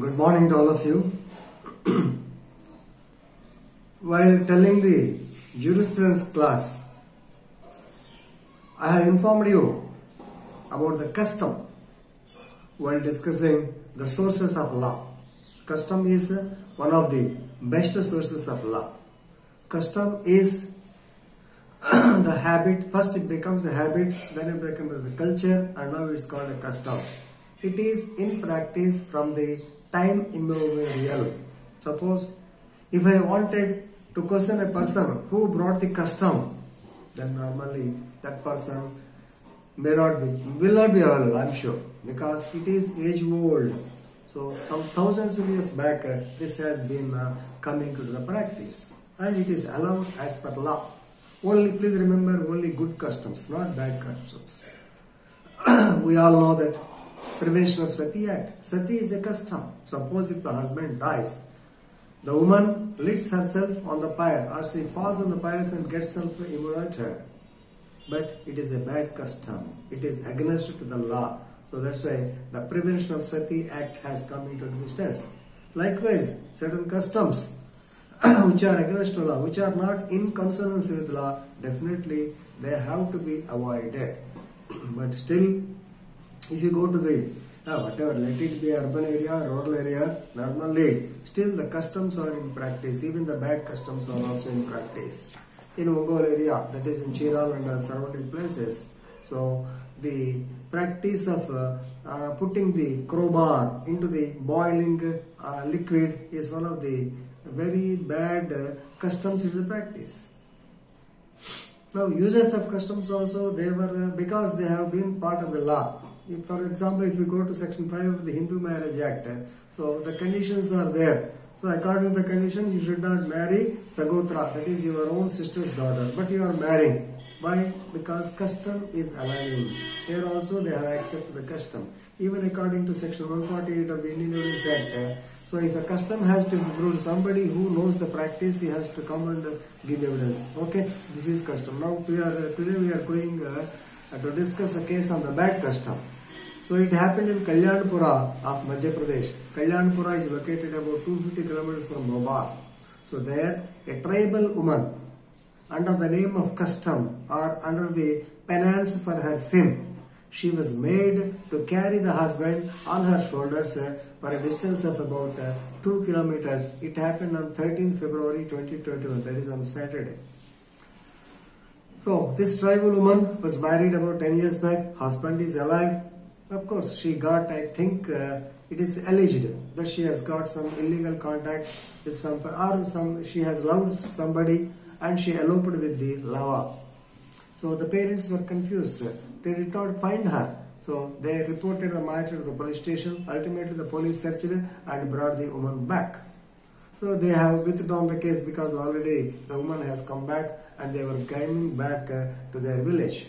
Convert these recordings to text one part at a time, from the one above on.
Good morning to all of you. While telling the jurisprudence class, I have informed you about the custom while discussing the sources of law. Custom is one of the best sources of law. Custom is the habit, first it becomes a habit, then it becomes a culture, and now it's called a custom. It is in practice from the time immemorial. Suppose if I wanted to question a person who brought the custom, then normally that person may not be, will not be available, I'm sure, because it is age old. So some thousands of years back, uh, this has been uh, coming to the practice, and it is allowed as per law. Only, please remember, only good customs, not bad customs. we all know that Prevention of Sati Act. Sati is a custom. Suppose if the husband dies, the woman lights herself on the pyre or she falls on the pyre and gets self-immolated. But it is a bad custom. It is against to the law. So that's why the Prevention of Sati Act has come into existence. Likewise, certain customs which are against the law, which are not in consonance with the law, definitely they have to be avoided. but still, if you go to the uh, whatever, let it be urban area, rural area, normally still the customs are in practice. Even the bad customs are also in practice. In Ongole area, that is in Chirala and uh, surrounding places. So the practice of uh, uh, putting the crowbar into the boiling uh, liquid is one of the very bad uh, customs is the practice. Now users of customs also they were uh, because they have been part of the law. If, for example, if you go to section 5 of the Hindu Marriage Act, so the conditions are there. So according to the condition, you should not marry Sagotra, that is your own sister's daughter, but you are marrying. Why? Because custom is allowing. Here also they have accepted the custom. Even according to section 148 of the Indian Evidence Act, so if a custom has to be somebody who knows the practice, he has to come and give evidence. Okay, this is custom. Now we are today we are going uh, to discuss a case on the bad custom. So it happened in Kalyanpura of Madhya Pradesh. Kalyanpura is located about 250 kilometers from Bhopal. So there, a tribal woman under the name of custom or under the penance for her sin, she was made to carry the husband on her shoulders uh, for a distance of about uh, 2 kilometers. It happened on 13 February 2021, that is on Saturday. So this tribal woman was married about 10 years back, husband is alive. Of course, she got, I think, uh, it is alleged that she has got some illegal contact with some, or some, she has loved somebody and she eloped with the lava. So the parents were confused. They did not find her. So they reported the matter to the police station. Ultimately, the police searched and brought the woman back. So they have withdrawn the case because already the woman has come back and they were coming back uh, to their village.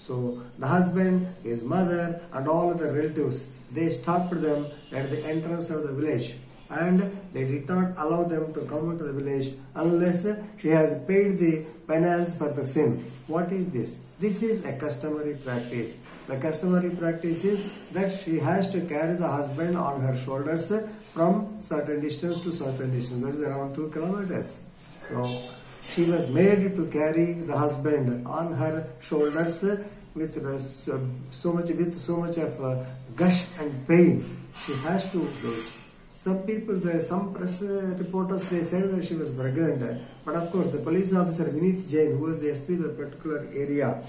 So the husband, his mother and all the relatives, they stopped them at the entrance of the village and they did not allow them to come into the village unless she has paid the penance for the sin. What is this? This is a customary practice. The customary practice is that she has to carry the husband on her shoulders from certain distance to certain distance. That is around 2 kilometers. So she was made to carry the husband on her shoulders with so much with so much of uh, gush and pain. She has to do it. Some people, the, some press uh, reporters, they said that she was pregnant. But of course, the police officer Vineet Jain, who was the SP of the particular area,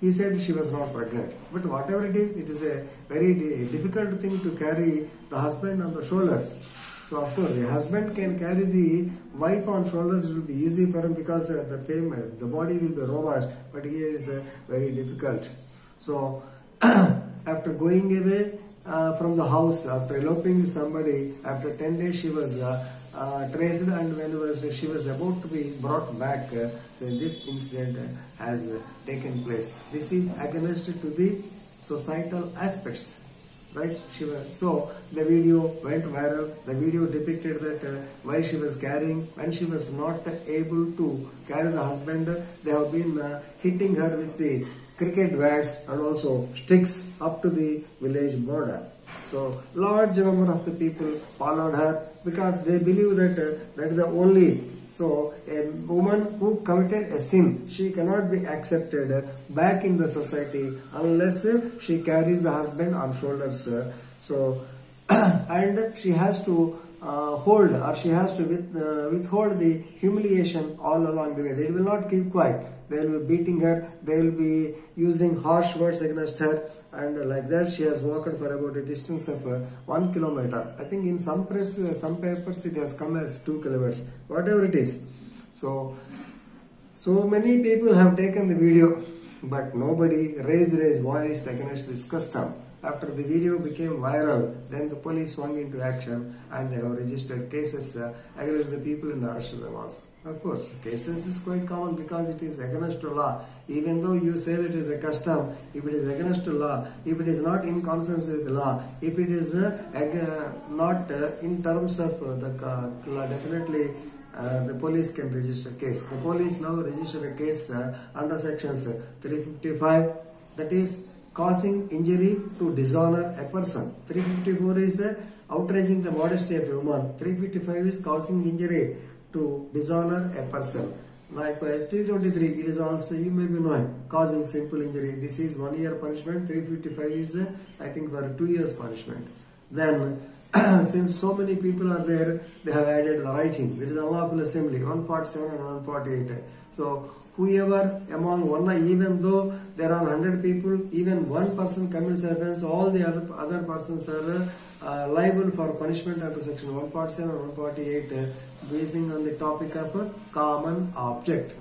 he said she was not pregnant. But whatever it is, it is a very difficult thing to carry the husband on the shoulders. So of course, the husband can carry the wife on shoulders. It will be easy for him because uh, the uh, the body will be robust. But here it is very difficult. So after going away, from the house after eloping with somebody. After 10 days she was uh, uh, traced and when was she was about to be brought back so this incident has taken place. This is against to the societal aspects right? She was so the video went viral. The video depicted that uh, while she was carrying when she was not able to carry the husband they have been uh, hitting her with the cricket bats and also sticks up to the village border. So large number of the people followed her because they believe that uh, that is the only so a woman who committed a sin, she cannot be accepted back in the society unless she carries the husband on shoulders. So and she has to uh, hold or she has to with, uh, withhold the humiliation all along the way. They will not keep quiet. They will be beating her. They will be using harsh words against her. And like that, she has walked for about a distance of uh, one kilometer. I think in some press, uh, some papers, it has come as two kilometers. Whatever it is. So, so many people have taken the video, but nobody raised his voice against this custom. After the video became viral, then the police swung into action and they have registered cases uh, against the people and arrested them also. Of course, cases is quite common because it is against the law. Even though you say that it is a custom, if it is against the law, if it is not in consonance with the law, if it is uh, ag- not uh, in terms of uh, the uh, law, definitely uh, the police can register case. The police now register a case uh, under sections 355 that is causing injury to dishonor a person. 354 is uh, outraging the modesty of a woman. 355 is causing injury to dishonor a person. Likewise, 323 it is also you may be knowing causing simple injury. This is one year punishment. 355 is uh, I think for two years punishment. Then since so many people are there, they have added the rioting. which is unlawful assembly 147 and 148. So whoever among one, even though there are 100 people, even one person commits offense, all the other, persons are uh, liable for punishment under section 147 and 148 uh, basing on the topic of a common object.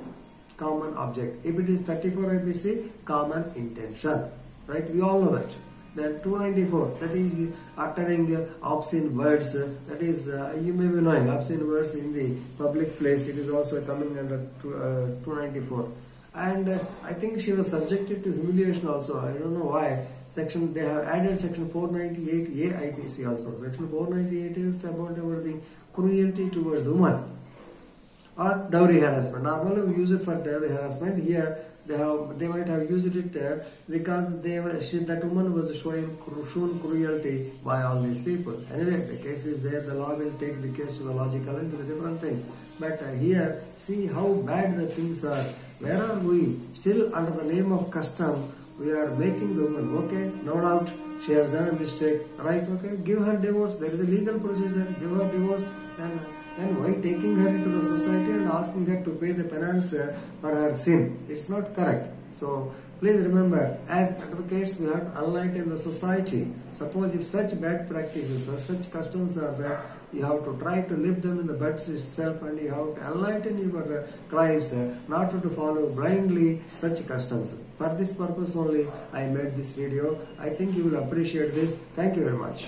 Common object. If it is 34 IPC, common intention. Right? We all know that. Then 294, that is uttering obscene words. that is, uh, you may be knowing obscene words in the public place. It is also coming under two, uh, 294. And uh, I think she was subjected to humiliation also. I don't know why. Section they have added section 498A IPC also. Section 498 is about, the cruelty towards woman or dowry harassment. Normally we use it for dowry harassment. Here they have they might have used it uh, because they she, that woman was showing shown cruelty by all these people. Anyway, the case is there. The law will take the case to the logical and to the different thing. But uh, here, see how bad the things are. Where are we? Still under the name of custom, we are making the woman okay. No doubt she has done a mistake. Right? Okay, give her divorce. There is a legal procedure. Give her divorce and then why taking her into the society and asking her to pay the penance uh, for her sin? It's not correct. So please remember, as advocates, we have to enlighten the society. Suppose if such bad practices or such customs are there, you have to try to live them in the buds itself and you have to enlighten your uh, clients uh, not to follow blindly such customs. For this purpose only, I made this video. I think you will appreciate this. Thank you very much.